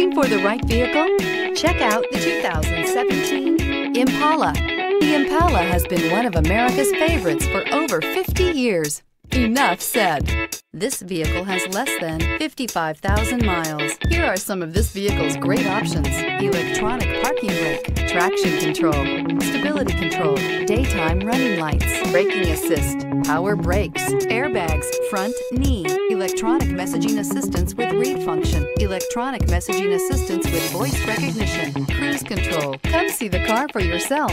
Looking for the right vehicle? Check out the 2017 Impala. The Impala has been one of America's favorites for over 50 years. Enough said. This vehicle has less than 55,000 miles. Here are some of this vehicle's great options. Electronic parking brake, traction control, stability control, daytime running lights, braking assist, power brakes, airbags, front knee, electronic messaging assistance with read function, electronic messaging assistance with voice recognition, cruise control. Come see the car for yourself.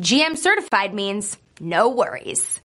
GM certified means no worries.